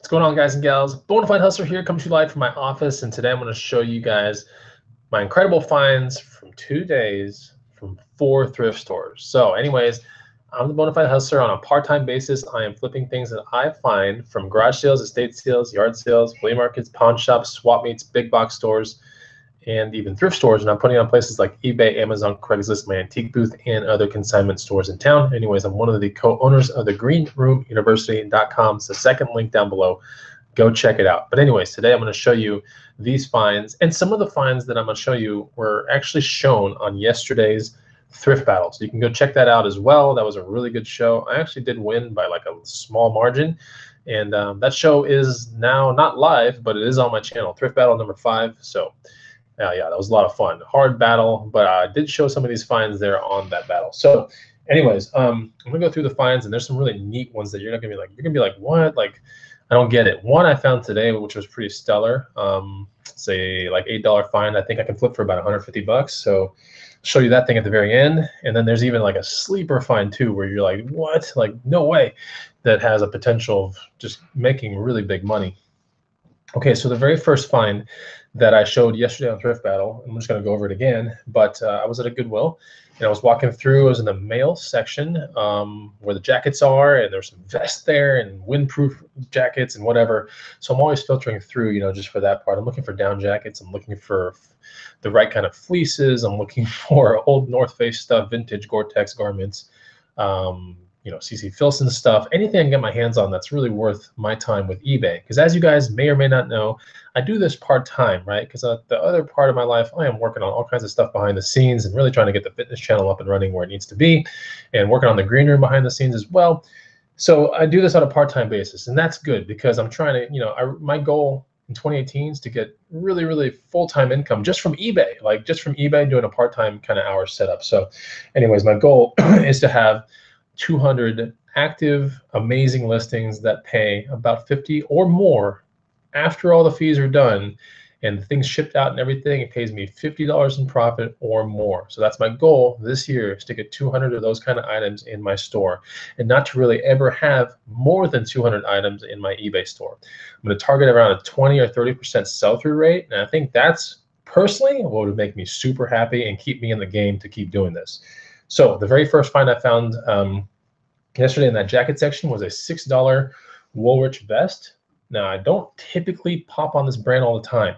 What's going on, guys and gals? Bonafide Hustler here, coming to you live from my office, and today I'm going to show you guys my incredible finds from two days from four thrift stores. So, anyways, I'm the Bonafide Hustler on a part-time basis. I am flipping things that I find from garage sales, estate sales, yard sales, flea markets, pawn shops, swap meets, big box stores, and even thrift stores. And I'm putting on places like eBay, Amazon, Craigslist, my antique booth, and other consignment stores in town. Anyways, I'm one of the co-owners of the Green Room University.com. It's the second link down below. Go check it out. But anyways, today I'm going to show you these finds. And some of the finds that I'm going to show you were actually shown on yesterday's thrift battle. So you can go check that out as well. That was a really good show. I actually did win by like a small margin. And um, that show is now not live, but it is on my channel, Thrift Battle number five. So uh, yeah, that was a lot of fun. Hard battle, but I did show some of these finds there on that battle. So, anyways, um, I'm gonna go through the finds, and there's some really neat ones that you're not gonna be like, you're gonna be like, what? Like, I don't get it. One I found today, which was pretty stellar. Um, say like eight dollar find. I think I can flip for about 150 bucks. So, show you that thing at the very end. And then there's even like a sleeper find too, where you're like, what? Like, no way. That has a potential of just making really big money. Okay, so the very first find that I showed yesterday on Thrift Battle, I'm just going to go over it again, but uh, I was at a Goodwill and I was walking through, I was in the male section um, where the jackets are, and there's some vests there and windproof jackets and whatever. So I'm always filtering through, you know, just for that part. I'm looking for down jackets, I'm looking for the right kind of fleeces, I'm looking for old North Face stuff, vintage Gore-Tex garments. Um, you know, CC Filson stuff, anything I can get my hands on that's really worth my time with eBay. Because as you guys may or may not know, I do this part time, right? Because uh, the other part of my life, I am working on all kinds of stuff behind the scenes and really trying to get the fitness channel up and running where it needs to be, and working on the green room behind the scenes as well. So I do this on a part time basis, and that's good because I'm trying to, you know, I, my goal in 2018 is to get really, really full time income just from eBay, like just from eBay doing a part time kind of hour setup. So, anyways, my goal is to have 200 active, amazing listings that pay about 50 or more after all the fees are done and things shipped out and everything, it pays me $50 in profit or more. So that's my goal this year is to get 200 of those kind of items in my store and not to really ever have more than 200 items in my eBay store. I'm going to target around a 20 or 30% sell-through rate. And I think that's personally what would make me super happy and keep me in the game to keep doing this. So the very first find I found um, yesterday in that jacket section was a $6 Woolrich vest. Now, I don't typically pop on this brand all the time.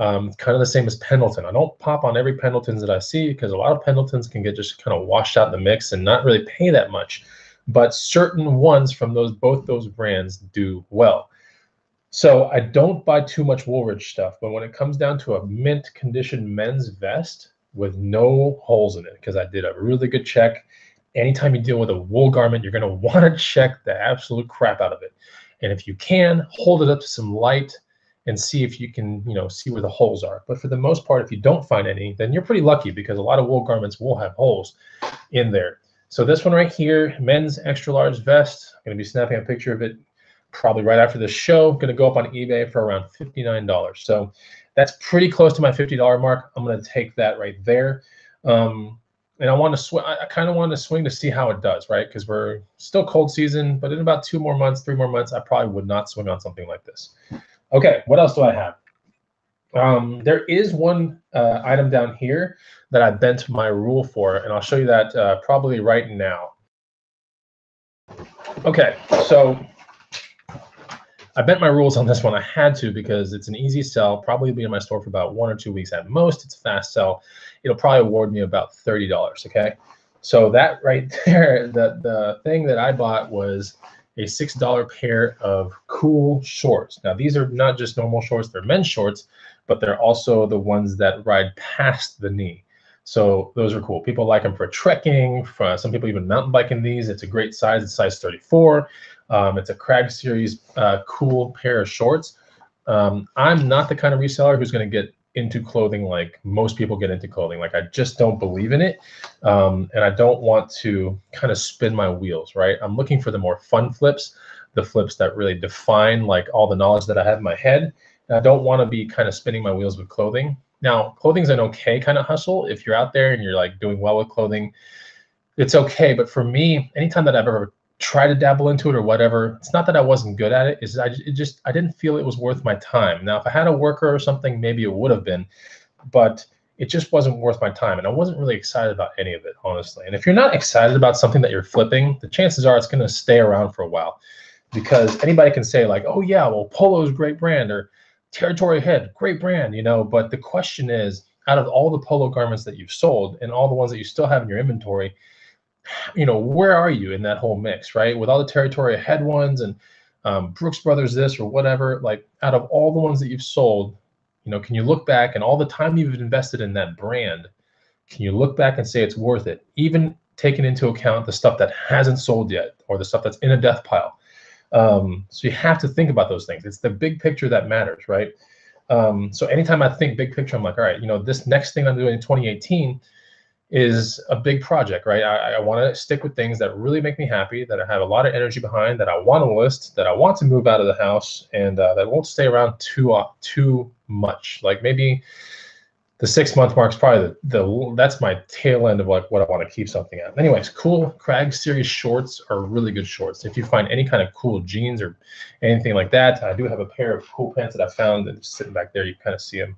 Um, kind of the same as Pendleton. I don't pop on every Pendletons that I see because a lot of Pendletons can get just kind of washed out in the mix and not really pay that much. But certain ones from those both those brands do well. So I don't buy too much Woolrich stuff, but when it comes down to a mint condition men's vest with no holes in it, because I did a really good check. Anytime you deal with a wool garment, you're going to want to check the absolute crap out of it. And if you can, hold it up to some light and see if you can, you know, see where the holes are. But for the most part, if you don't find any, then you're pretty lucky because a lot of wool garments will have holes in there. So this one right here, men's extra large vest. I'm going to be snapping a picture of it probably right after the show. Going to go up on eBay for around $59. So that's pretty close to my $50 mark. I'm going to take that right there. Um, and I want to swing. I kind of want to swing to see how it does, right? Because we're still cold season, but in about two more months, three more months, I probably would not swing on something like this. Okay, what else do I have? Um, there is one uh, item down here that I bent my rule for, and I'll show you that uh, probably right now. Okay, so I bent my rules on this one. I had to because it's an easy sell, probably be in my store for about one or two weeks at most. It's a fast sell. It'll probably award me about $30, okay? So that right there, the, the thing that I bought was a $6 pair of Kuhl shorts. Now, these are not just normal shorts, they're men's shorts, but they're also the ones that ride past the knee. So those are cool. People like them for trekking. For some people even mountain biking these. It's a great size. It's size 34. Um, it's a Crag Series uh, Kuhl pair of shorts. Um, I'm not the kind of reseller who's going to get into clothing like most people get into clothing. Like I just don't believe in it, um, and I don't want to kind of spin my wheels. Right? I'm looking for the more fun flips, the flips that really define like all the knowledge that I have in my head. And I don't want to be kind of spinning my wheels with clothing. Now, clothing's an okay kind of hustle. If you're out there and you're like doing well with clothing, it's okay. But for me, anytime that I've ever try to dabble into it or whatever. It's not that I wasn't good at it. Is I it just I didn't feel it was worth my time. Now, if I had a worker or something, maybe it would have been, but it just wasn't worth my time, and I wasn't really excited about any of it, honestly. And if you're not excited about something that you're flipping, the chances are it's going to stay around for a while, because anybody can say like, "Oh yeah, well Polo's great brand," or "Territory Ahead, great brand," you know. But the question is, out of all the Polo garments that you've sold and all the ones that you still have in your inventory you know, where are you in that whole mix, right? With all the territory ahead ones and um, Brooks Brothers this or whatever, like out of all the ones that you've sold, you know, can you look back and all the time you've invested in that brand, can you look back and say it's worth it, even taking into account the stuff that hasn't sold yet or the stuff that's in a death pile? Um, so you have to think about those things. It's the big picture that matters, right? Um, so anytime I think big picture, I'm like, all right, you know, this next thing I'm doing in 2018 is a big project, right? I, I want to stick with things that really make me happy, that I have a lot of energy behind, that I want to list, that I want to move out of the house, and uh, that won't stay around too uh, too much. Like maybe the six month mark is probably the, the that's my tail end of like what I want to keep something at. Anyways, Kuhl Crag series shorts are really good shorts. If you find any kind of Kuhl jeans or anything like that, I do have a pair of Kuhl pants that I found and sitting back there. You kind of see them.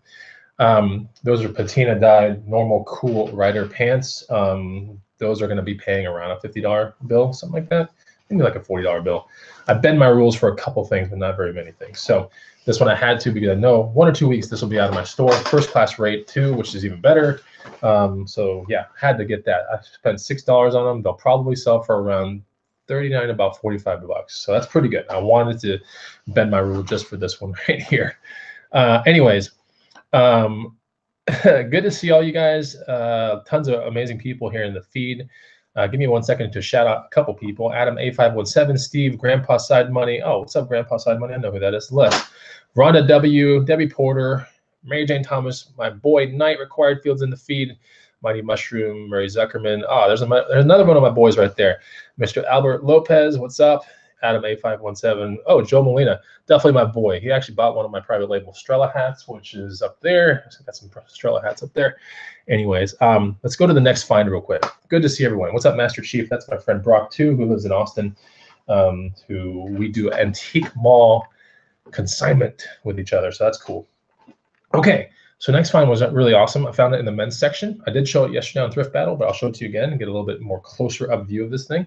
Um, those are patina dyed normal Kuhl Rydr pants. Um, those are going to be paying around a $50 bill, something like that. Maybe like a $40 bill. I bend my rules for a couple things, but not very many things. So this one I had to because I know one or two weeks this will be out of my store. First class rate too, which is even better. Um, so yeah, had to get that. I spent six dollars on them. They'll probably sell for around 39, about 45 bucks. So that's pretty good. I wanted to bend my rule just for this one right here. Uh, anyways, um, good to see all you guys. Uh, tons of amazing people here in the feed. Uh, give me one second to shout out a couple people. Adam A517, Steve, Grandpa Side Money. Oh, what's up, Grandpa Side Money? I know who that is. Les, Rhonda W, Debbie Porter, Mary Jane Thomas, my boy Knight Required Fields in the feed, Mighty Mushroom, Murray Zuckerman. Oh, there's, a, there's another one of my boys right there. Mr. Albert Lopez, what's up? Adam A517. Oh, Joe Molina, definitely my boy. He actually bought one of my private label Strella hats, which is up there. I got some Strella hats up there. Anyways, um, let's go to the next find real quick. Good to see everyone. What's up, Master Chief? That's my friend Brock too, who lives in Austin. Um, who we do antique mall consignment with each other. So that's cool. Okay, so next find was really awesome. I found it in the men's section. I did show it yesterday on Thrift Battle, but I'll show it to you again and get a little bit more closer up view of this thing.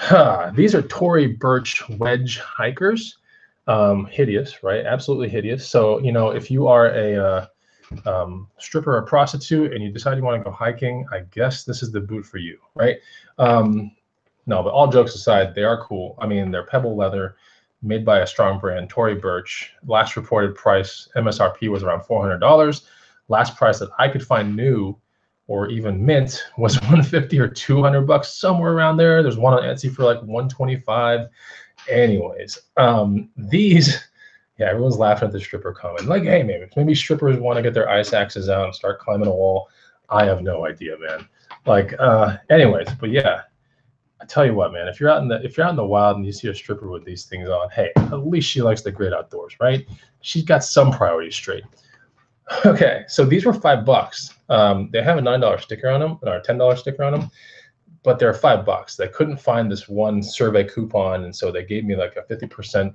Huh, these are Tory Burch wedge hikers. Um, hideous, right? Absolutely hideous. So, you know, if you are a uh, um, stripper or prostitute and you decide you want to go hiking, I guess this is the boot for you, right? Um, no, but all jokes aside, they are cool. I mean, they're pebble leather made by a strong brand, Tory Burch. Last reported price, MSRP was around $400. Last price that I could find new or even mint was 150 or 200 bucks somewhere around there there's one on etsy for like 125 anyways um these yeah everyone's laughing at the stripper comment like hey maybe maybe strippers want to get their ice axes out and start climbing a wall i have no idea man like uh anyways but yeah I tell you what, man. If you're out in the if you're out in the wild and you see a stripper with these things on, hey, at least she likes the great outdoors, right? She's got some priorities straight. Okay, so these were five bucks. Um, they have a nine dollar sticker on them or a ten dollar sticker on them, but they're five bucks. They couldn't find this one survey coupon, and so they gave me like a fifty percent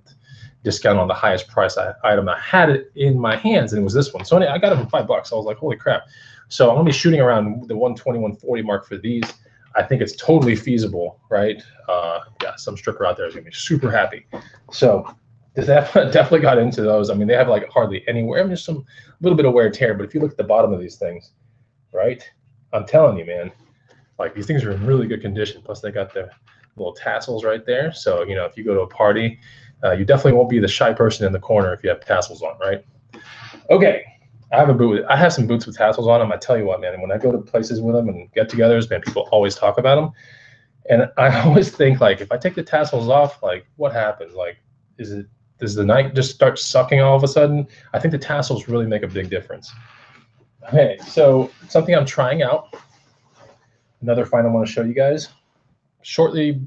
discount on the highest price item. I had it in my hands, and it was this one. So I got it for five bucks. I was like, holy crap! So I'm gonna be shooting around the 120, 140 mark for these. I think it's totally feasible, right? Uh, yeah, some stripper out there is gonna be super happy. So definitely got into those. I mean, they have like hardly anywhere. I mean, just some little bit of wear and tear. But if you look at the bottom of these things, right? I'm telling you, man, like these things are in really good condition. Plus, they got the little tassels right there. So you know, if you go to a party, uh, you definitely won't be the shy person in the corner if you have tassels on, right? Okay, I have a boot. I have some boots with tassels on them. I tell you what, man. When I go to places with them and get-togethers, man, people always talk about them. And I always think like, if I take the tassels off, like, what happens? Like, is it does the night just start sucking all of a sudden? I think the tassels really make a big difference. Okay, so something I'm trying out. Another find I want to show you guys. Shortly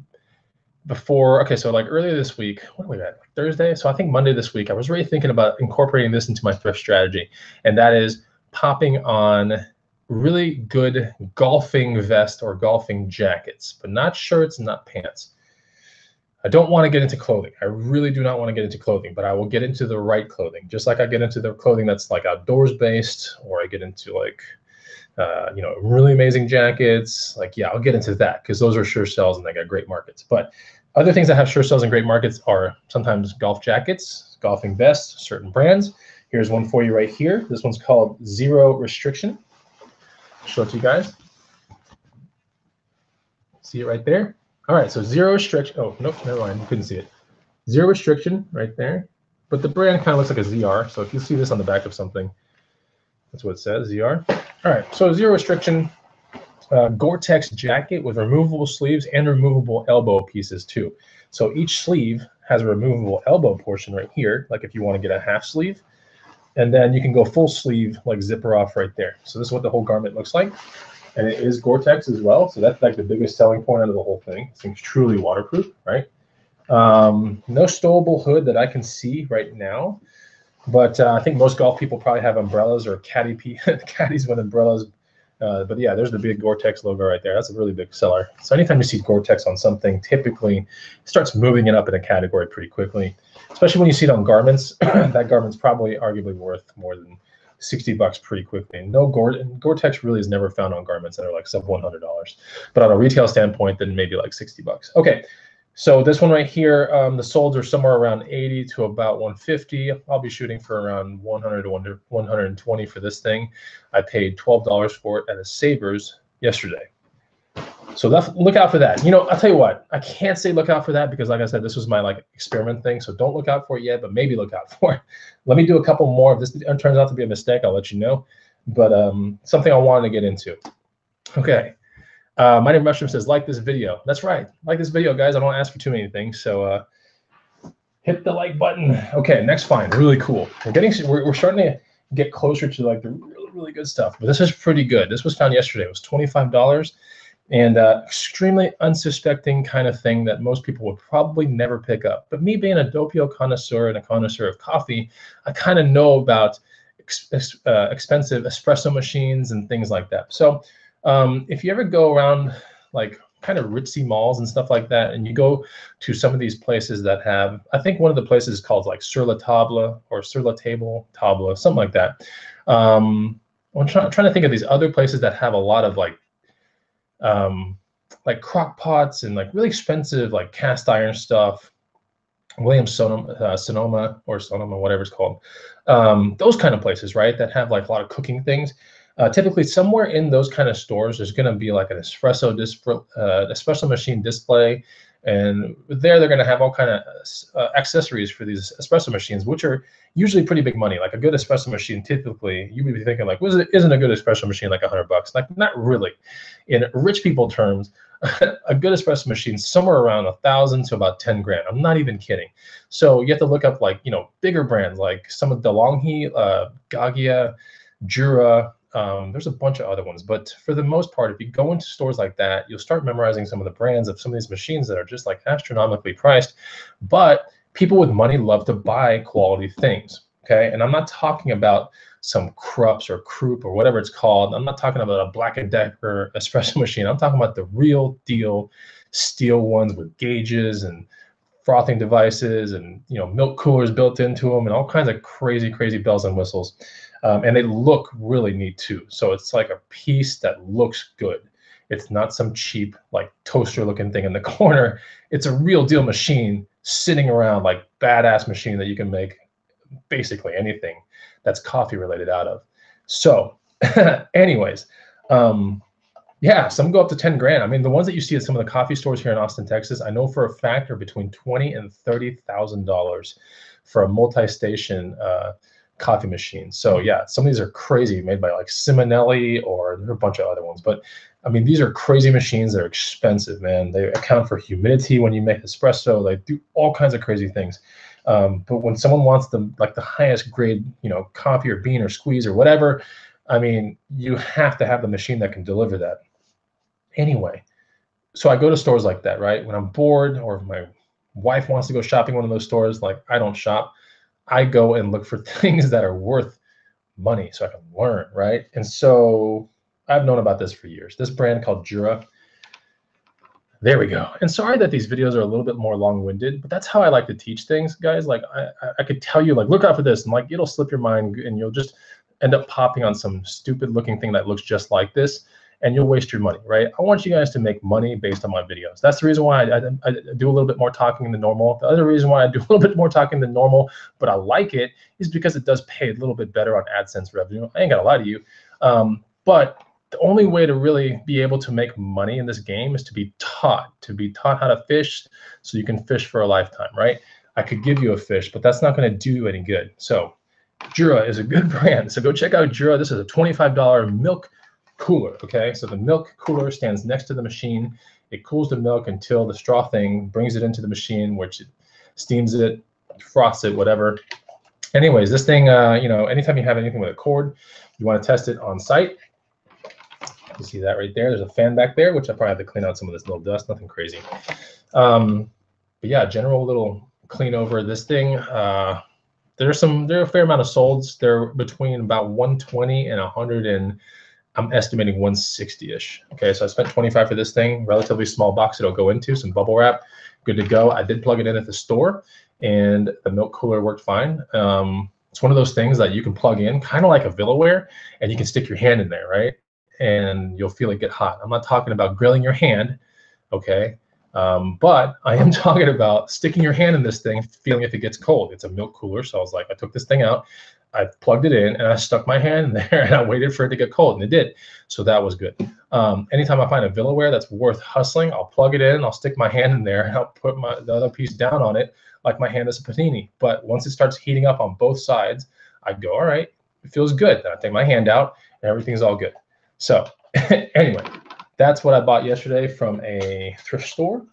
before, okay, so like earlier this week, what are we at? Thursday? So I think Monday this week, I was really thinking about incorporating this into my thrift strategy, and that is popping on really good golfing vest or golfing jackets, but not shirts, not pants. I don't want to get into clothing. I really do not want to get into clothing, but I will get into the right clothing. Just like I get into the clothing that's like outdoors based, or I get into like, uh, you know, really amazing jackets. Like, yeah, I'll get into that because those are sure sells and they got great markets. But other things that have sure sells and great markets are sometimes golf jackets, golfing vests, certain brands. Here's one for you right here. This one's called Zero Restriction. I'll show it to you guys. See it right there? All right, so zero restriction. Oh, nope, never mind. You couldn't see it. Zero restriction right there. But the brand kind of looks like a ZR. So if you see this on the back of something, that's what it says, ZR. All right, so zero restriction uh, Gore-Tex jacket with removable sleeves and removable elbow pieces too. So each sleeve has a removable elbow portion right here, like if you want to get a half sleeve. And then you can go full sleeve, like zipper off right there. So this is what the whole garment looks like and it is Gore-Tex as well. So that's like the biggest selling point out of the whole thing. It seems truly waterproof, right? Um, no stowable hood that I can see right now, but uh, I think most golf people probably have umbrellas or caddy caddies with umbrellas. Uh, but yeah, there's the big Gore-Tex logo right there. That's a really big seller. So anytime you see Gore-Tex on something, typically it starts moving it up in a category pretty quickly. Especially when you see it on garments, that garment's probably arguably worth more than 60 bucks pretty quickly. No Gore Gore-Tex really is never found on garments that are like sub $100. But on a retail standpoint, then maybe like 60 bucks. Okay. So this one right here, um, the solds are somewhere around 80 to about 150. I'll be shooting for around 100 to 120 for this thing. I paid $12 for it at a Savers yesterday. So look out for that. You know, I'll tell you what, I can't say look out for that because like I said, this was my like experiment thing. So don't look out for it yet, but maybe look out for it. Let me do a couple more. If this turns out to be a mistake, I'll let you know. But um, something I wanted to get into. Okay. Uh, my name Mushroom says, like this video. That's right. Like this video, guys. I don't ask for too many things. So uh, hit the like button. Okay, next find. Really cool. We're getting, we're, we're starting to get closer to like the really, really good stuff. But this is pretty good. This was found yesterday. It was $25 and uh, extremely unsuspecting kind of thing that most people would probably never pick up. But me being a doppio connoisseur and a connoisseur of coffee, I kind of know about ex uh, expensive espresso machines and things like that. So um, if you ever go around like kind of ritzy malls and stuff like that, and you go to some of these places that have, I think one of the places is called like Sur la Table or Sur la Table, Table, something like that. Um, I'm try trying to think of these other places that have a lot of like um, like crock pots and like really expensive like cast iron stuff. Williams Sonoma, uh, Sonoma or Sonoma, whatever it's called. Um, those kind of places, right? That have like a lot of cooking things. Uh, typically, somewhere in those kind of stores, there's going to be like an espresso display, uh, espresso machine display, and there they're going to have all kind of uh, accessories for these espresso machines, which are usually pretty big money. Like a good espresso machine, typically you would be thinking like, was it isn't a good espresso machine like hundred bucks? Like not really. In rich people terms, a good espresso machine somewhere around a thousand to about ten grand. I'm not even kidding. So you have to look up like you know bigger brands like some of DeLonghi, uh, Gaggia, Jura, um, there's a bunch of other ones, but for the most part, if you go into stores like that, you'll start memorizing some of the brands of some of these machines that are just like astronomically priced. But people with money love to buy quality things. Okay. And I'm not talking about some Krups or Krupp or whatever it's called. I'm not talking about a Black & Decker espresso machine. I'm talking about the real deal steel ones with gauges and frothing devices and you know milk coolers built into them and all kinds of crazy crazy bells and whistles um, and they look really neat too. So it's like a piece that looks good. It's not some cheap like toaster looking thing in the corner. It's a real deal machine sitting around like badass machine that you can make basically anything that's coffee related out of. So anyways, um, yeah, some go up to 10 grand. I mean, the ones that you see at some of the coffee stores here in Austin, Texas, I know for a fact are between 20 and $30,000 for a multi-station uh, coffee machines. So yeah, some of these are crazy, made by like Simonelli or there are a bunch of other ones. But I mean, these are crazy machines They're expensive, man. They account for humidity when you make espresso. They do all kinds of crazy things. Um, but when someone wants the like the highest grade, you know, coffee or bean or squeeze or whatever, I mean, you have to have the machine that can deliver that. Anyway, so I go to stores like that, right? When I'm bored or if my wife wants to go shopping one of those stores, like I don't shop. I go and look for things that are worth money so I can learn, right? And so I've known about this for years. This brand called Jura, There we go. And sorry that these videos are a little bit more long-winded, but that's how I like to teach things, guys. Like I, I could tell you, like, look out for this, and like it'll slip your mind, and you'll just end up popping on some stupid-looking thing that looks just like this, and you'll waste your money, right? I want you guys to make money based on my videos. That's the reason why I, I, I do a little bit more talking than normal. The other reason why I do a little bit more talking than normal, but I like it, is because it does pay a little bit better on AdSense revenue. I ain't gonna lie to you. Um, but the only way to really be able to make money in this game is to be taught, to be taught how to fish so you can fish for a lifetime, right? I could give you a fish, but that's not going to do you any good. So Jura is a good brand. So go check out Jura. This is a $25 milk cooler, okay? So the milk cooler stands next to the machine. It cools the milk until the straw thing brings it into the machine, which it steams it, frosts it, whatever. Anyways, this thing, uh, you know, anytime you have anything with a cord, you want to test it on site you see that right there. There's a fan back there, which I probably have to clean out some of this little dust. Nothing crazy. Um, but yeah, general little clean over this thing. Uh, there's some, there are a fair amount of solds. They're between about 120 and 100 and I'm estimating 160-ish. Okay, so I spent 25 for this thing, relatively small box it'll go into, some bubble wrap, good to go. I did plug it in at the store and the milk cooler worked fine. Um, it's one of those things that you can plug in, kind of like a Villaware, and you can stick your hand in there, right? and you'll feel it get hot. I'm not talking about grilling your hand, okay? Um, but I am talking about sticking your hand in this thing, feeling if it gets cold. It's a milk cooler, so I was like, I took this thing out, I plugged it in, and I stuck my hand in there, and I waited for it to get cold, and it did. So that was good. Um, anytime I find a Villaware that's worth hustling, I'll plug it in, I'll stick my hand in there, and I'll put my the other piece down on it, like my hand is a panini. But once it starts heating up on both sides, I go, all right, it feels good. Then I take my hand out, and everything's all good. So anyway, that's what I bought yesterday from a thrift store.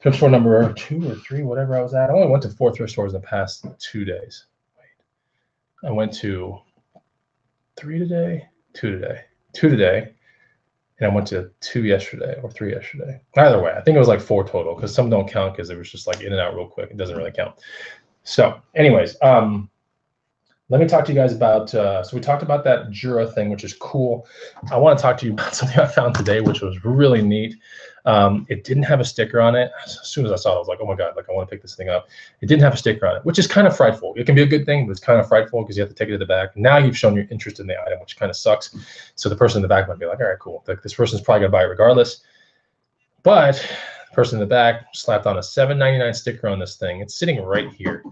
Thrift store number two or three, whatever I was at. I only went to four thrift stores in the past two days. I went to three today, two today, two today, and I went to two yesterday or three yesterday. Either way, I think it was like four total because some don't count because it was just like in and out real quick. It doesn't really count. So, anyways, um, let me talk to you guys about, uh, so we talked about that Jura thing, which is cool. I want to talk to you about something I found today, which was really neat. Um, it didn't have a sticker on it. As soon as I saw it, I was like, oh my God, like I want to pick this thing up. It didn't have a sticker on it, which is kind of frightful. It can be a good thing, but it's kind of frightful because you have to take it to the back. Now you've shown your interest in the item, which kind of sucks. So the person in the back might be like, all right, cool. Like this person's probably going to buy it regardless. But person in the back slapped on a 7.99 sticker on this thing. It's sitting right here.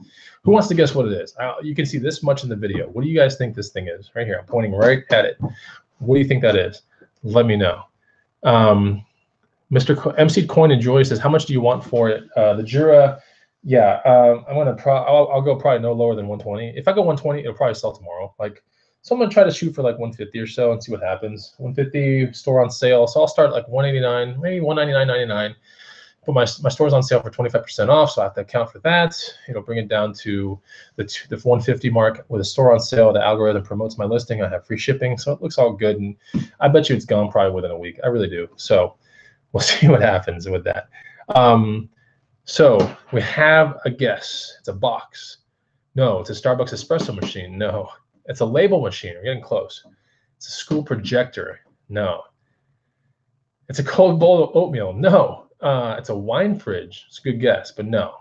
Who wants to guess what it is? You can see this much in the video. What do you guys think this thing is? Right here. I'm pointing right at it. What do you think that is? Let me know. Um, Mr. Co MC Coin and Joy says, how much do you want for it? Uh, the Jura, yeah, um, I'm gonna pro. I'll, I'll, go probably no lower than 120. If I go 120, it'll probably sell tomorrow. Like, so I'm gonna try to shoot for like 150 or so and see what happens. 150 store on sale, so I'll start like 189, maybe 199.99 but my, my store's on sale for 25% off, so I have to account for that. It'll bring it down to the, the 150 mark with a store on sale. The algorithm promotes my listing. I have free shipping, so it looks all good. And I bet you it's gone probably within a week. I really do. So we'll see what happens with that. Um, so we have a guess. It's a box. No, it's a Starbucks espresso machine. No, it's a label machine. We're getting close. It's a school projector. No. It's a cold bowl of oatmeal. No. Uh, it's a wine fridge. It's a good guess, but no.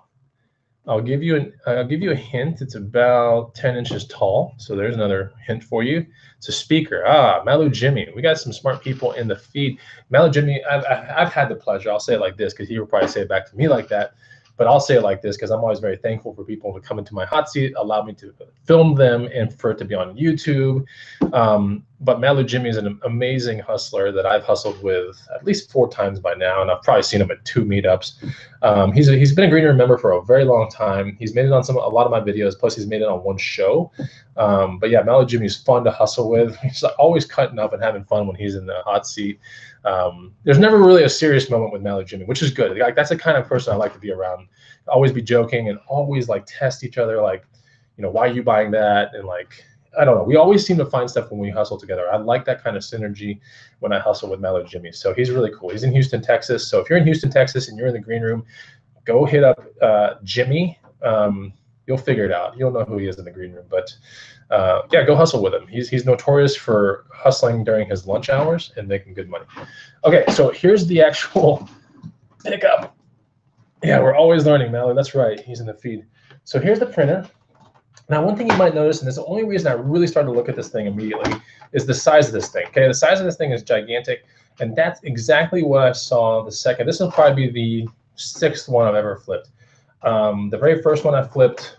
I'll give you an I'll give you a hint. It's about 10 inches tall. So there's another hint for you. It's a speaker. Ah, Malu Jimmy. We got some smart people in the feed. Malu Jimmy, I've, I've had the pleasure. I'll say it like this because he will probably say it back to me like that. But I'll say it like this because I'm always very thankful for people to come into my hot seat, allow me to film them, and for it to be on YouTube. Um, but Malu Jimmy is an amazing hustler that I've hustled with at least four times by now, and I've probably seen him at two meetups. Um, he's a, he's been a Green Room member for a very long time. He's made it on some a lot of my videos. Plus, he's made it on one show. Um, but yeah, Malu Jimmy is fun to hustle with. He's always cutting up and having fun when he's in the hot seat. Um, there's never really a serious moment with Malu Jimmy, which is good. Like that's the kind of person I like to be around. Always be joking and always like test each other. Like, you know, why are you buying that? And like, I don't know. We always seem to find stuff when we hustle together. I like that kind of synergy when I hustle with Malu Jimmy. So he's really cool. He's in Houston, Texas. So if you're in Houston, Texas, and you're in the green room, go hit up uh, Jimmy. Um, you'll figure it out. You'll know who he is in the green room. But uh, yeah, go hustle with him. He's he's notorious for hustling during his lunch hours and making good money. Okay, so here's the actual pickup. Yeah, we're always learning, Mallory. That's right. He's in the feed. So here's the printer. Now, one thing you might notice, and this is the only reason I really started to look at this thing immediately, is the size of this thing. Okay, the size of this thing is gigantic, and that's exactly what I saw the second. This will probably be the sixth one I've ever flipped. Um, the very first one I flipped,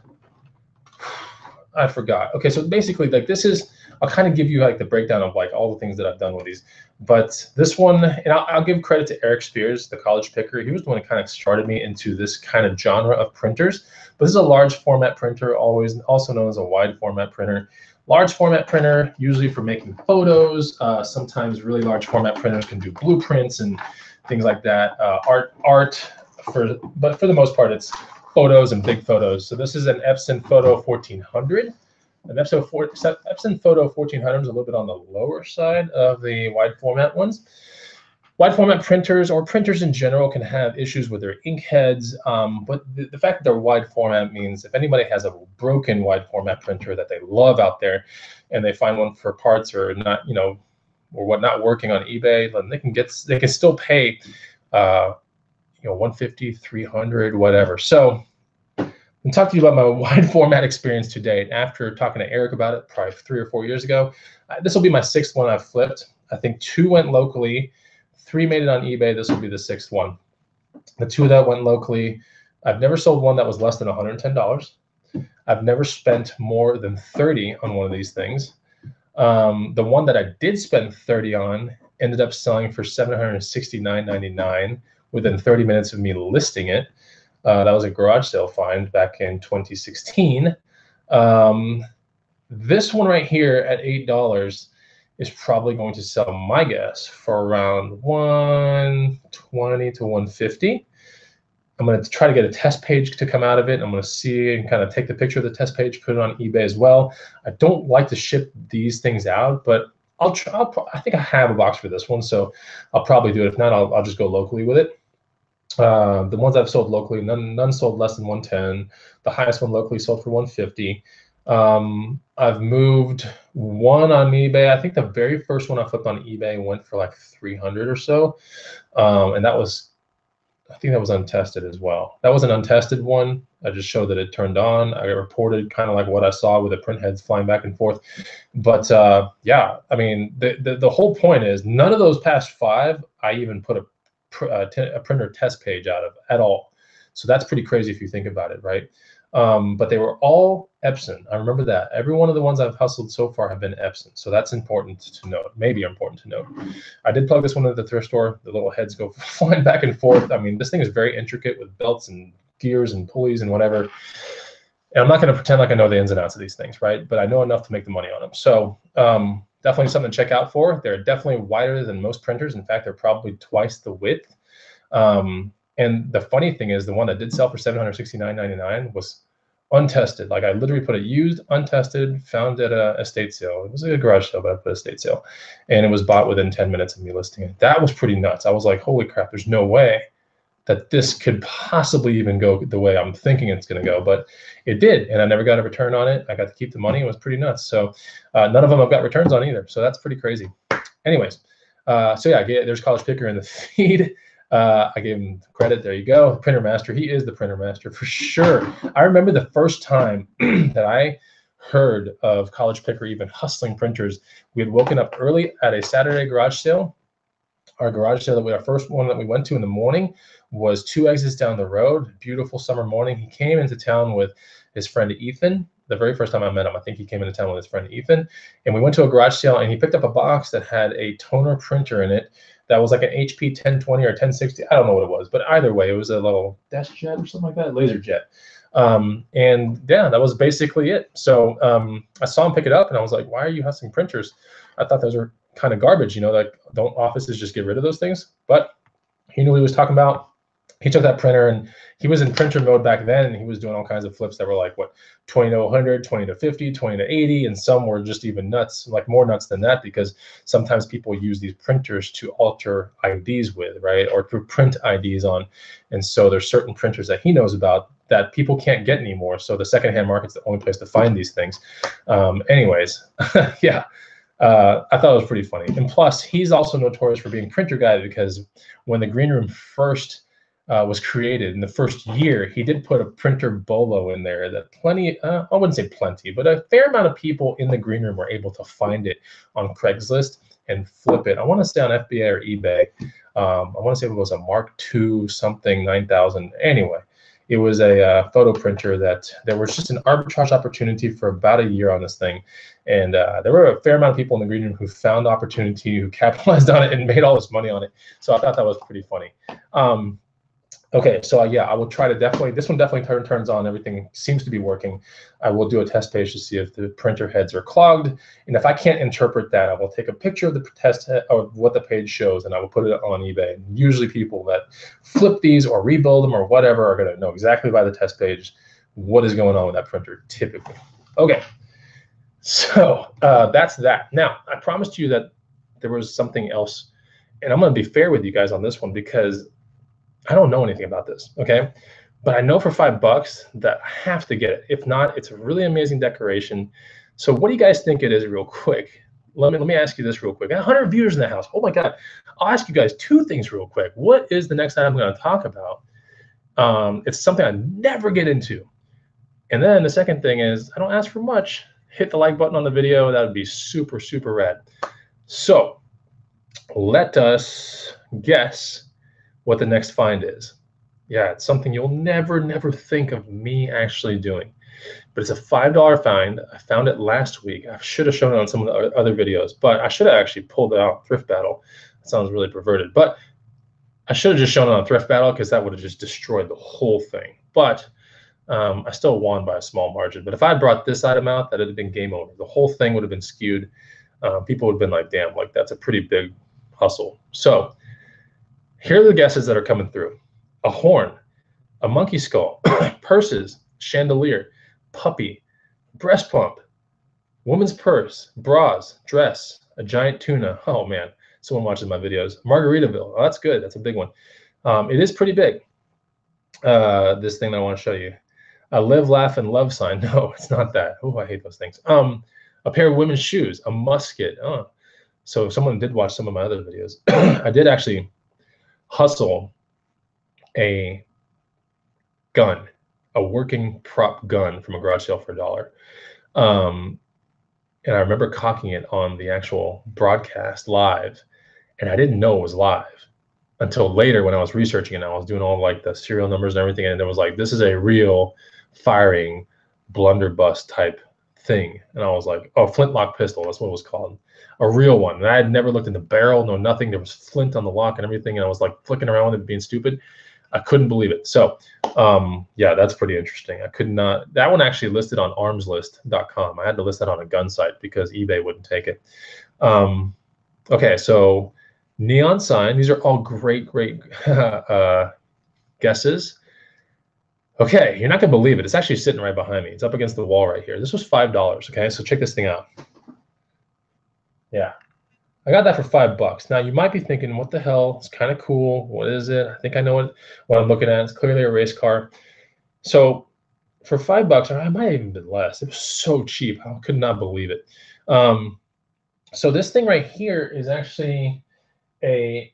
I forgot. Okay, so basically, like this is, I'll kind of give you like the breakdown of like all the things that I've done with these. But this one, and I'll, I'll give credit to Eric Spears, the college picker. He was the one that kind of started me into this kind of genre of printers. But this is a large format printer, always also known as a wide format printer. Large format printer, usually for making photos. Uh, sometimes really large format printers can do blueprints and things like that. Uh, art, art, for but for the most part, it's photos and big photos. So this is an Epson Photo 1400. An Epson, four, Epson Photo 1400 is a little bit on the lower side of the wide format ones. Wide format printers or printers in general can have issues with their ink heads, um, but the, the, fact that they're wide format means if anybody has a broken wide format printer that they love out there, and they find one for parts or not, you know, or what not working on eBay, then they can get they can still pay, uh, you know, 150, 300, whatever. So and talk to you about my wide format experience to date. After talking to Eric about it probably three or four years ago, uh, this will be my sixth one I've flipped. I think two went locally, three made it on eBay. This will be the sixth one. The two that went locally, I've never sold one that was less than $110. I've never spent more than 30 on one of these things. Um, the one that I did spend 30 on ended up selling for $769.99 within 30 minutes of me listing it. Uh, that was a garage sale find back in 2016. Um, this one right here at $8 is probably going to sell, my guess, for around 120 to 150. I'm going to try to get a test page to come out of it. I'm going to see and kind of take the picture of the test page, put it on eBay as well. I don't like to ship these things out, but I'll try. I'll, I think I have a box for this one, so I'll probably do it. If not, I'll, I'll just go locally with it. Uh, the ones I've sold locally, none none sold less than 110. The highest one locally sold for 150. Um, I've moved one on eBay. I think the very first one I flipped on eBay went for like 300 or so, um, and that was, I think that was untested as well. That was an untested one. I just showed that it turned on. I reported kind of like what I saw with the print heads flying back and forth. But uh, yeah, I mean, the, the the whole point is none of those past five I even put a pr- uh, printer test page out of at all. So that's pretty crazy if you think about it, right? Um, but they were all Epson. I remember that. Every one of the ones I've hustled so far have been Epson. So that's important to note, maybe important to note. I did plug this one at the thrift store. The little heads go flying back and forth. I mean, this thing is very intricate with belts and gears and pulleys and whatever. And I'm not going to pretend like I know the ins and outs of these things, right? But I know enough to make the money on them. So um, definitely something to check out for. They're definitely wider than most printers. In fact, they're probably twice the width. Um, and the funny thing is, the one that did sell for $769.99 was untested. Like I literally put it used, untested, found at a estate sale. It was a garage sale, but I put a estate sale, and it was bought within 10 minutes of me listing it. That was pretty nuts. I was like, holy crap! There's no way that this could possibly even go the way I'm thinking it's going to go, but it did, and I never got a return on it. I got to keep the money. It was pretty nuts. So uh, none of them I've got returns on either. So that's pretty crazy. Anyways, uh, so yeah, there's College Picker in the feed. Uh, I gave him credit. There you go, printer master. He is the printer master for sure. I remember the first time that I heard of College Picker even hustling printers. We had woken up early at a Saturday garage sale. Our garage sale that we our first one that we went to in the morning was two exits down the road. Beautiful summer morning. He came into town with his friend Ethan. The very first time I met him, I think he came into town with his friend Ethan, and we went to a garage sale and he picked up a box that had a toner printer in it that was like an HP 1020 or 1060. I don't know what it was, but either way, it was a little dash jet or something like that, laser jet. Um, and yeah, that was basically it. So um, I saw him pick it up and I was like, why are you hustling printers? I thought those were kind of garbage, you know, like don't offices just get rid of those things? But he knew what he was talking about he took that printer and he was in printer mode back then and he was doing all kinds of flips that were like what 20 to 100 20 to 50 20 to 80 and some were just even nuts like more nuts than that because sometimes people use these printers to alter ids with right or to print ids on. And so there's certain printers that he knows about that people can't get anymore. So the secondhand market's the only place to find these things. Um, anyways yeah uh, I thought it was pretty funny. And plus, he's also notorious for being printer guy because when the green room first uh, was created in the first year, he did put a printer bolo in there that plenty, uh, I wouldn't say plenty, but a fair amount of people in the green room were able to find it on Craigslist and flip it. I want to say on FBA or eBay. Um, I want to say it was a Mark II something 9000. Anyway, it was a uh, photo printer that there was just an arbitrage opportunity for about a year on this thing. And uh, there were a fair amount of people in the green room who found opportunity, who capitalized on it and made all this money on it. So I thought that was pretty funny. Um, Okay, so uh, yeah, I will try to definitely, this one definitely turn, turns on, everything seems to be working. I will do a test page to see if the printer heads are clogged. And if I can't interpret that, I will take a picture of the test of what the page shows and I will put it on eBay. And usually people that flip these or rebuild them or whatever are gonna know exactly by the test page what is going on with that printer typically. Okay, so uh, that's that. Now, I promised you that there was something else and I'm gonna be fair with you guys on this one because I don't know anything about this, okay? But I know for five bucks that I have to get it. If not, it's a really amazing decoration. So what do you guys think it is real quick? Let me let me ask you this real quick. 100 viewers in the house. Oh my God. I'll ask you guys two things real quick. What is the next item I'm going to talk about? Um, it's something I never get into. And then the second thing is I don't ask for much. Hit the like button on the video. That would be super, super rad. So let us guess what the next find is. Yeah, it's something you'll never, never think of me actually doing. But it's a $5 find. I found it last week. I should have shown it on some of the other videos, but I should have actually pulled it out Thrift Battle. That sounds really perverted. But I should have just shown it on Thrift Battle because that would have just destroyed the whole thing. But um, I still won by a small margin. But if I brought this item out, that would have been game over. The whole thing would have been skewed. Uh, people would have been like, damn, like that's a pretty big hustle. So here are the guesses that are coming through a horn, a monkey skull, purses, chandelier, puppy, breast pump, woman's purse, bras, dress, a giant tuna. Oh man, someone watches my videos. Margaritaville. Oh, that's good. That's a big one. Um, it is pretty big. Uh, this thing that I want to show you. A live, laugh, and love sign. No, it's not that. Oh, I hate those things. Um, a pair of women's shoes, a musket. Oh, so someone did watch some of my other videos. I did actually hustle a gun, a working prop gun from a garage sale for a dollar. Um, and I remember cocking it on the actual broadcast live, and I didn't know it was live until later when I was researching it. And I was doing all like the serial numbers and everything, and it was like this is a real firing blunderbuss type thing. And I was like, oh, flintlock pistol. That's what it was called a real one. And I had never looked in the barrel, no nothing. There was flint on the lock and everything, and I was like flicking around with it, being stupid. I couldn't believe it. So, um, yeah, that's pretty interesting. I could not. That one actually listed on armslist.com. I had to list that on a gun site because eBay wouldn't take it. Um, okay, so neon sign. These are all great, great uh, guesses. Okay, you're not gonna believe it. It's actually sitting right behind me. It's up against the wall right here. This was five dollars. Okay, so check this thing out. Yeah. I got that for five bucks. Now you might be thinking, what the hell? It's kind of cool. What is it? I think I know what, what I'm looking at. It's clearly a race car. So for five bucks, or I might even been less. It was so cheap. I could not believe it. Um, so this thing right here is actually a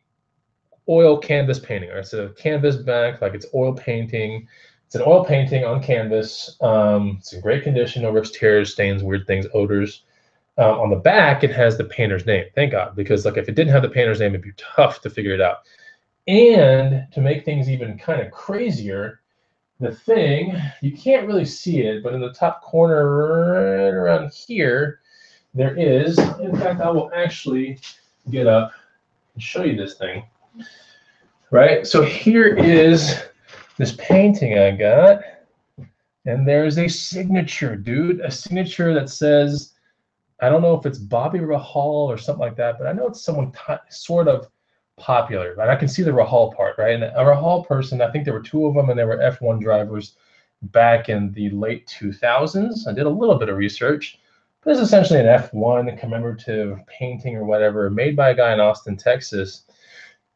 oil canvas painting. Or it's a canvas back, like it's oil painting. It's an oil painting on canvas. Um, it's in great condition, no rips, tears, stains, weird things, odors. Um, on the back, it has the painter's name. Thank God, because like if it didn't have the painter's name, it'd be tough to figure it out. And to make things even kind of crazier, the thing you can't really see it, but in the top corner, right around here, there is. In fact, I will actually get up and show you this thing. Right. So here is this painting I got, and there's a signature, dude. A signature that says I don't know if it's Bobby Rahal or something like that, but I know it's someone sort of popular. And I can see the Rahal part, right? And a Rahal person, I think there were two of them, and they were F1 drivers back in the late 2000s. I did a little bit of research, but it's essentially an F1 commemorative painting or whatever made by a guy in Austin, Texas.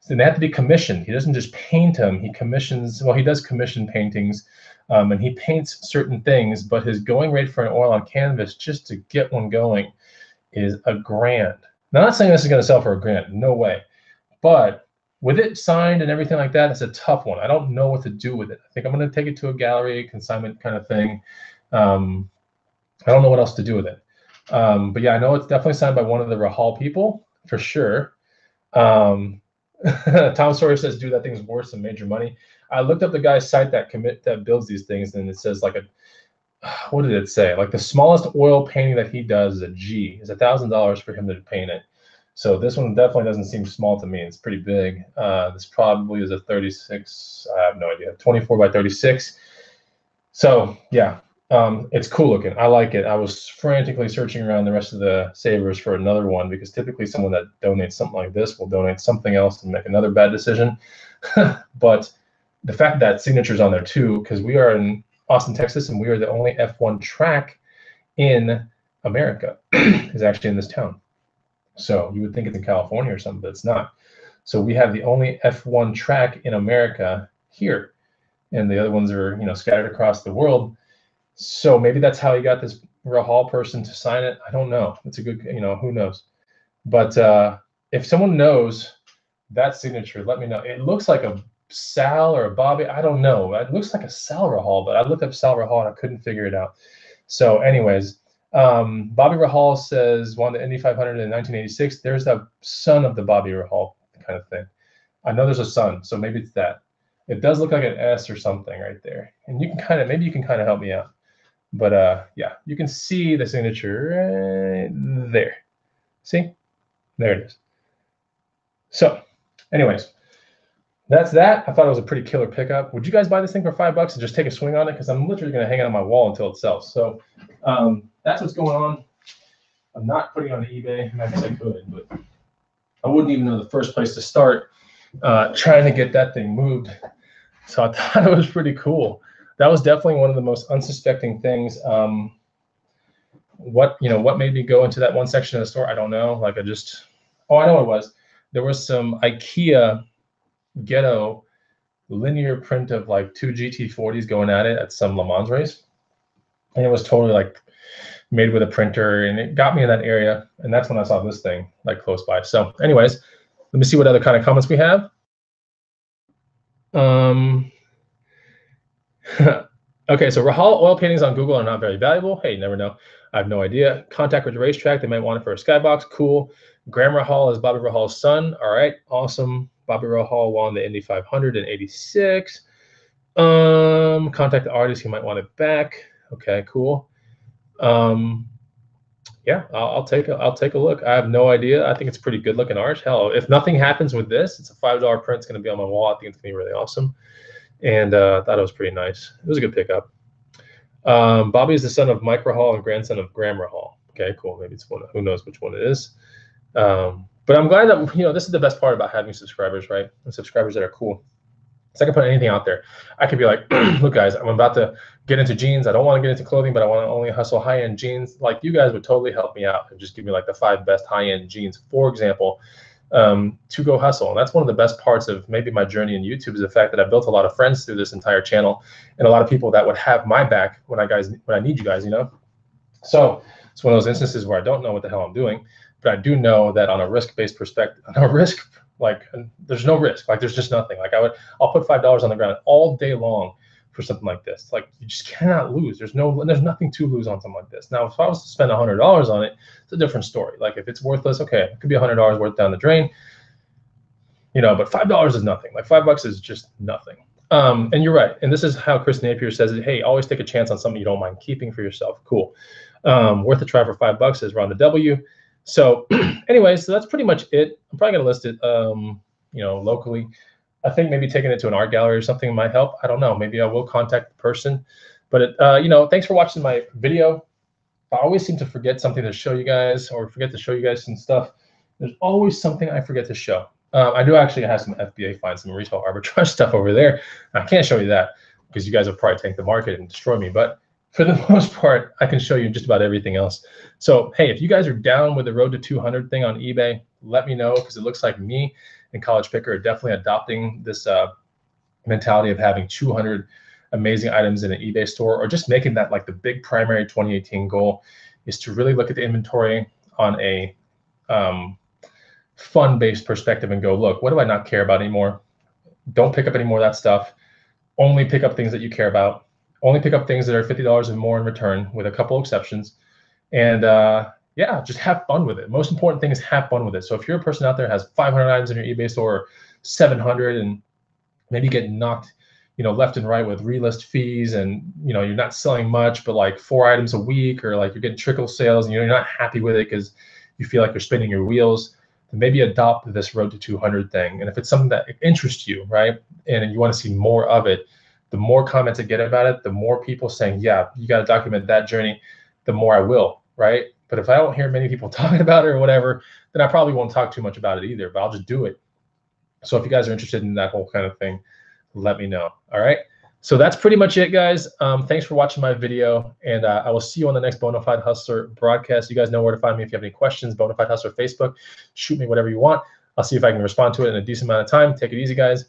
So they have to be commissioned. He doesn't just paint them, he commissions, well, he does commission paintings um, and he paints certain things, but his going rate for an oil on canvas just to get one going is a grand. Now, I'm not saying this is going to sell for a grand, no way. But with it signed and everything like that, it's a tough one. I don't know what to do with it. I think I'm going to take it to a gallery, consignment kind of thing. Um, I don't know what else to do with it. Um, but yeah, I know it's definitely signed by one of the Rahal people for sure. Um, Tom Sawyer says, "Dude, that thing's worth some major money." I looked up the guy's site that commit that builds these things, and it says like a what did it say? Like the smallest oil painting that he does is a G. Is a thousand dollars for him to paint it. So this one definitely doesn't seem small to me. It's pretty big. Uh, this probably is a 36. I have no idea. 24 by 36. So yeah, um, it's cool looking. I like it. I was frantically searching around the rest of the savers for another one because typically someone that donates something like this will donate something else and make another bad decision. but the fact that signature's on there too, because we are in Austin, Texas, and we are the only F1 track in America is actually in this town. So you would think it's in California or something, but it's not. So we have the only F1 track in America here, and the other ones are you know scattered across the world. So maybe that's how he got this Rahal person to sign it. I don't know. It's a good you know who knows. But uh, if someone knows that signature, let me know. It looks like a Sal or a Bobby. I don't know. It looks like a Sal Rahal, but I looked up Sal Rahal and I couldn't figure it out. So, anyways, um, Bobby Rahal says won the Indy 500 in 1986. There's the son of the Bobby Rahal kind of thing. I know there's a son, so maybe it's that. It does look like an S or something right there, and you can kind of maybe you can kind of help me out. But uh, yeah, you can see the signature right there. See, there it is. So, anyways, that's that. I thought it was a pretty killer pickup. Would you guys buy this thing for five bucks and just take a swing on it? Because I'm literally going to hang it on my wall until it sells. So um, that's what's going on. I'm not putting it on eBay. I guess I could, but I wouldn't even know the first place to start uh, trying to get that thing moved. So I thought it was pretty cool. That was definitely one of the most unsuspecting things. Um, what you know, what made me go into that one section of the store? I don't know. Like I just, oh, I know what it was. There was some IKEA ghetto linear print of like two GT40s going at it at some Le Mans race. And it was totally like made with a printer and it got me in that area. And that's when I saw this thing like close by. So anyways, let me see what other kind of comments we have. Um, okay, so Rahal oil paintings on Google are not very valuable. Hey, you never know. I have no idea. Contact with the racetrack. They might want it for a skybox. Cool. Graham Rahal is Bobby Rahal's son. All right, awesome. Bobby Rahal won the Indy 500 in 86. Um, contact the artist. He might want it back. Okay, cool. Um, yeah, I'll, I'll, take a, I'll take a look. I have no idea. I think it's pretty good looking art. Hell, if nothing happens with this, it's a five dollar print. It's going to be on my wall. I think it's going to be really awesome. And uh, thought it was pretty nice. It was a good pickup. Um, Bobby is the son of Mike Rahal and grandson of Graham Rahal. Okay, cool. Maybe it's one. Who knows which one it is. Um, but I'm glad that you know this is the best part about having subscribers, right? And subscribers that are cool. So I can put anything out there. I could be like, look, guys, I'm about to get into jeans. I don't want to get into clothing, but I want to only hustle high-end jeans. Like you guys would totally help me out and just give me like the five best high-end jeans, for example, um, to go hustle. And that's one of the best parts of maybe my journey in YouTube is the fact that I built a lot of friends through this entire channel and a lot of people that would have my back when I guys when I need you guys, you know. So it's one of those instances where I don't know what the hell I'm doing but I do know that on a risk-based perspective, on a risk like there's no risk, like there's just nothing. Like I would, I'll put five dollars on the ground all day long for something like this. Like you just cannot lose. There's no, there's nothing to lose on something like this. Now, if I was to spend hundred dollars on it, it's a different story. Like if it's worthless, okay, it could be hundred dollars worth down the drain. You know, but five dollars is nothing. Like five bucks is just nothing. Um, and you're right. And this is how Chris Napier says it. Hey, always take a chance on something you don't mind keeping for yourself. Cool. Um, worth a try for five bucks is Ron the W. So anyway, so that's pretty much it. I'm probably gonna list it, um, you know, locally. I think maybe taking it to an art gallery or something might help. I don't know. Maybe I will contact the person. But it, uh, you know, thanks for watching my video. I always seem to forget something to show you guys, or forget to show you guys some stuff. There's always something I forget to show. Um, I do actually have some FBA finds, some retail arbitrage stuff over there. I can't show you that because you guys will probably tank the market and destroy me. But for the most part, I can show you just about everything else. So, hey, if you guys are down with the road to 200 thing on eBay, let me know because it looks like me and College Picker are definitely adopting this uh, mentality of having 200 amazing items in an eBay store or just making that like the big primary 2018 goal is to really look at the inventory on a um, fun based perspective and go, look, what do I not care about anymore? Don't pick up any more of that stuff. Only pick up things that you care about. Only pick up things that are $50 and more in return, with a couple exceptions. And uh, yeah, just have fun with it. Most important thing is have fun with it. So if you're a person out there has 500 items in your eBay store, 700, and maybe get knocked, you know, left and right with relist fees, and you know you're not selling much, but like four items a week, or like you're getting trickle sales, and you're not happy with it because you feel like you're spinning your wheels then maybe adopt this road to 200 thing. And if it's something that interests you, right, and you want to see more of it, the more comments I get about it, the more people saying, yeah, you got to document that journey, the more I will, right? But if I don't hear many people talking about it or whatever, then I probably won't talk too much about it either, but I'll just do it. So if you guys are interested in that whole kind of thing, let me know. All right. So that's pretty much it, guys. Um, thanks for watching my video, and uh, I will see you on the next Bonafide Hustler broadcast. You guys know where to find me if you have any questions. Bonafide Hustler Facebook, shoot me whatever you want. I'll see if I can respond to it in a decent amount of time. Take it easy, guys.